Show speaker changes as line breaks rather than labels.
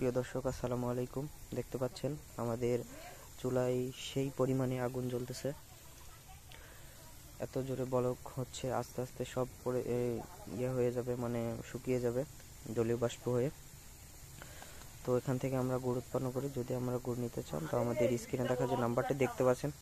প্রিয় দর্শক, আসসালামু আলাইকুম। দেখতে পাচ্ছেন, আমাদের চুলায় সেই পরিমাণে আগুন জ্বলতেছে। এত জোরে বলক হচ্ছে, আস্তে আস্তে সব পরে ইয়ে হয়ে যাবে মানে শুকিয়ে যাবে, জলীয় বাষ্প হয়ে। তো এখান থেকে আমরা গুড় উৎপন্ন করি। যদি আমরা গুড় নিতে চান, তো আমাদের স্ক্রিনে দেখা যে নাম্বারটা দেখতে পাচ্ছেন।